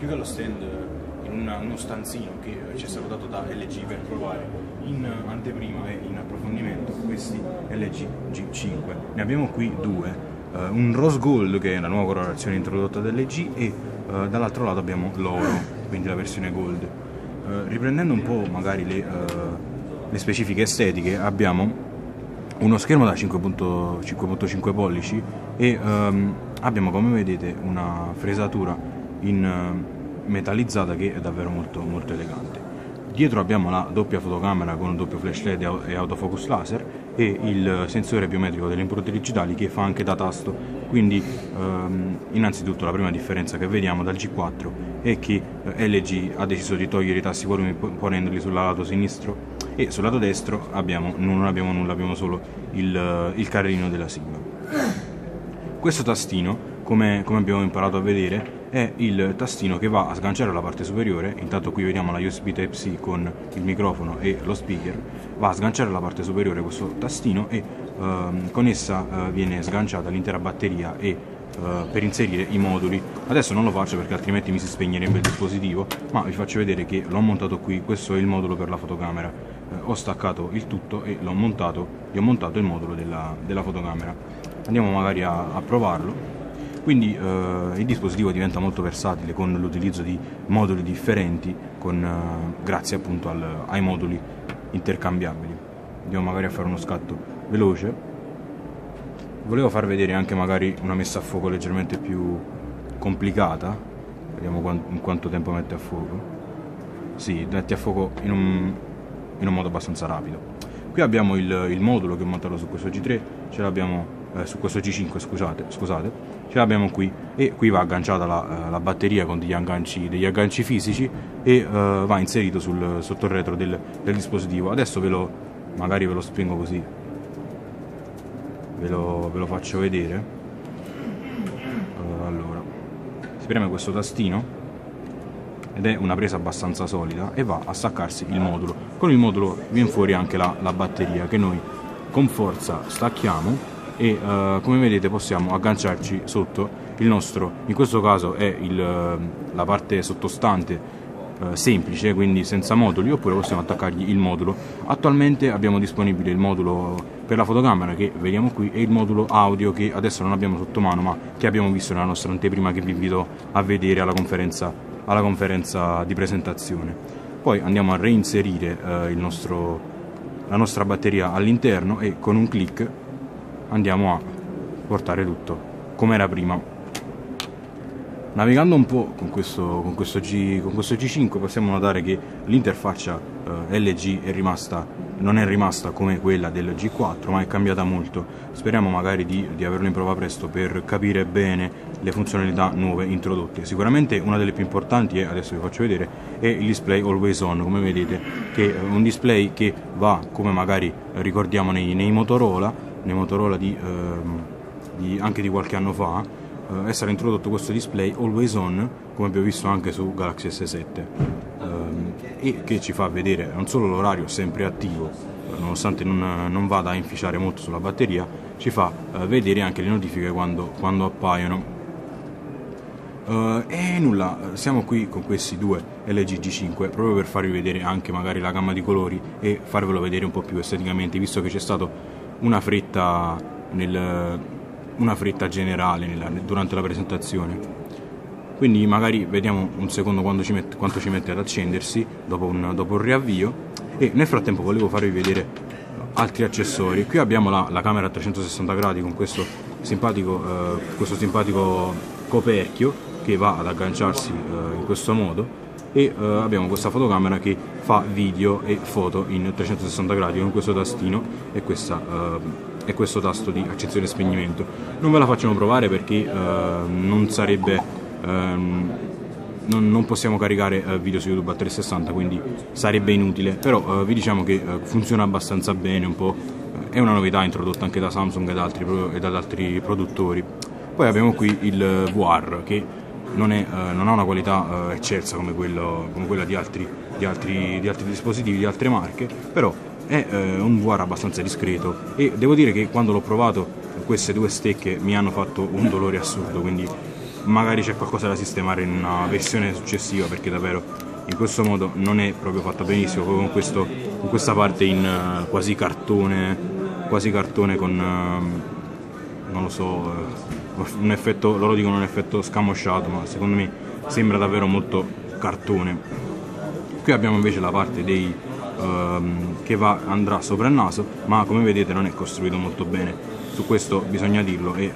più che lo stand in una- uno stanzino che ci è stato dato da LG per provare in anteprima e in approfondimento questi LG G5. Ne abbiamo qui due, eh, un rose gold che è la nuova colorazione introdotta da LG e eh, dall'altro lato abbiamo l'oro, quindi la versione gold. Eh, riprendendo un po' magari le, le specifiche estetiche abbiamo uno schermo da 5.5 5.5 pollici e ehm, abbiamo come vedete una fresatura in eh, metallizzata che è davvero molto, molto elegante. Dietro abbiamo la doppia fotocamera con doppio flash LED e au- autofocus laser e il sensore biometrico delle impronte digitali che fa anche da tasto. Quindi ehm, innanzitutto la prima differenza che vediamo dal G4 è che eh, LG ha deciso di togliere i tasti volumi po- ponendoli sul lato sinistro e sul lato destro abbiamo, non abbiamo nulla, abbiamo solo il, il carrellino della sigla. Questo tastino, come, come abbiamo imparato a vedere, è il tastino che va a sganciare la parte superiore, intanto qui vediamo la USB Type-C con il microfono e lo speaker, va a sganciare la parte superiore questo tastino e ehm, con essa eh, viene sganciata l'intera batteria e eh, per inserire i moduli. Adesso non lo faccio perché altrimenti mi si spegnerebbe il dispositivo, ma vi faccio vedere che l'ho montato qui, questo è il modulo per la fotocamera. Eh, ho staccato il tutto e l'ho montato, gli ho montato il modulo della, della fotocamera. Andiamo magari a, a provarlo. Quindi eh, il dispositivo diventa molto versatile con l'utilizzo di moduli differenti con, eh, grazie appunto al- ai moduli intercambiabili. Andiamo magari a fare uno scatto veloce. Volevo far vedere anche magari una messa a fuoco leggermente più complicata. Vediamo in quanto tempo mette a fuoco. Sì, metti a fuoco in un, in un modo abbastanza rapido. Qui abbiamo il, il modulo che ho montato su questo G3, ce l'abbiamo eh, su questo G5, scusate, scusate, ce l'abbiamo qui e qui va agganciata la, eh, la batteria con degli agganci, degli agganci fisici e eh, va inserito sul, sotto il retro del, del dispositivo. Adesso ve lo, magari ve lo spengo così, ve lo, ve lo faccio vedere. Eh, allora, si preme questo tastino ed è una presa abbastanza solida e va a staccarsi il modulo. Con il modulo viene fuori anche la, la batteria che noi con forza stacchiamo e eh, come vedete possiamo agganciarci sotto il nostro, in questo caso è il, la parte sottostante eh, semplice, quindi senza moduli, oppure possiamo attaccargli il modulo. Attualmente abbiamo disponibile il modulo per la fotocamera che vediamo qui e il modulo audio che adesso non abbiamo sotto mano ma che abbiamo visto nella nostra anteprima che vi invito a vedere alla conferenza, alla conferenza di presentazione. Poi andiamo a reinserire il nostro, la nostra batteria all'interno e con un clic andiamo a portare tutto come era prima. Navigando un po' con questo, con questo, G, con questo G5 possiamo notare che l'interfaccia eh, LG è rimasta, non è rimasta come quella del G4 ma è cambiata molto. Speriamo magari di, di averlo in prova presto per capire bene le funzionalità nuove introdotte. Sicuramente una delle più importanti è, adesso vi faccio vedere, è il display always on, come vedete, che è un display che va come magari ricordiamo nei, nei Motorola, nei Motorola di, ehm, di, anche di qualche anno fa, eh, è stato introdotto questo display always on come abbiamo visto anche su Galaxy S7 ehm, e che ci fa vedere non solo l'orario sempre attivo nonostante non, non vada a inficiare molto sulla batteria ci fa eh, vedere anche le notifiche quando, quando appaiono. Uh, e nulla, siamo qui con questi due LG G5 proprio per farvi vedere anche magari la gamma di colori e farvelo vedere un po' più esteticamente, visto che c'è stata una fretta, nel, una fretta generale nella, durante la presentazione. Quindi magari vediamo un secondo ci mette, quanto ci mette ad accendersi dopo un, dopo un riavvio e nel frattempo volevo farvi vedere altri accessori. Qui abbiamo la, la camera a 360 gradi con questo simpatico, eh, questo simpatico coperchio che va ad agganciarsi eh, in questo modo e eh, abbiamo questa fotocamera che fa video e foto in 360 gradi con questo tastino e, questa, eh, e questo tasto di accensione e spegnimento. Non ve la facciamo provare perché eh, non sarebbe ehm, non, possiamo caricare eh, video su YouTube a 360 quindi sarebbe inutile però eh, vi diciamo che funziona abbastanza bene un po' è una novità introdotta anche da Samsung ed altri, ed altri produttori poi abbiamo qui il VR che non, è, eh, non ha una qualità eh, eccelsa come, quello, come, quella di altri, di, altri, di altri, dispositivi, di altre marche, però è eh, un VR abbastanza discreto. E devo dire che quando l'ho provato queste due stecche mi hanno fatto un dolore assurdo, quindi magari c'è qualcosa da sistemare in una versione successiva perché davvero in questo modo non è proprio fatta benissimo, proprio con, questo, con questa parte in quasi cartone, quasi cartone con, uh, non lo so, uh, un effetto, loro dicono un effetto scamosciato, ma secondo me sembra davvero molto cartone. Qui abbiamo invece la parte dei, ehm, che va, andrà sopra il naso, ma come vedete non è costruito molto bene, su questo bisogna dirlo e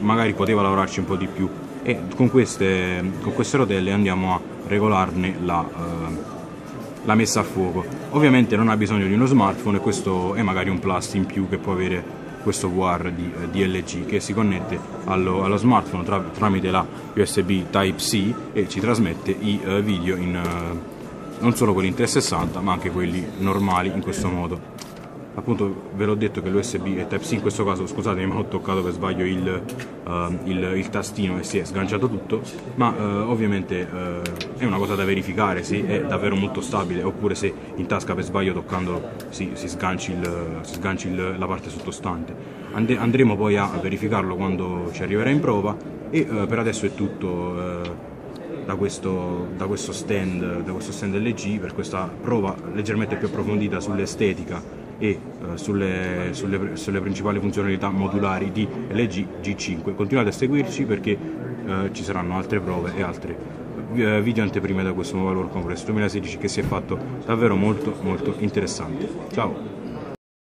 magari poteva lavorarci un po' di più e con queste, con queste rotelle andiamo a regolarne la, eh, la, messa a fuoco. Ovviamente non ha bisogno di uno smartphone e questo è magari un plus in più che può avere questo VR di, eh, di LG che si connette allo, allo smartphone tra, tramite la USB Type-C e ci trasmette i uh, video in, uh, non solo quelli in 360 ma anche quelli normali in questo modo appunto ve l'ho detto che l'USB è Type-C in questo caso, scusatemi ma ho toccato per sbaglio il, uh, il, il tastino e si è sganciato tutto, ma uh, ovviamente uh, è una cosa da verificare se è davvero molto stabile oppure se in tasca per sbaglio toccandolo si, si sganci, il, si sganci il, la parte sottostante. And andremo poi a verificarlo quando ci arriverà in prova e per adesso è tutto. Da questo, da, questo stand, da questo stand LG per questa prova leggermente più approfondita sull'estetica e eh, sulle, sulle, sulle, principali funzionalità modulari di LG G5. Continuate a seguirci perché eh, ci saranno altre prove e altre eh, video anteprime da questo nuovo World Congress 2016 che si è fatto davvero molto molto interessante. Ciao!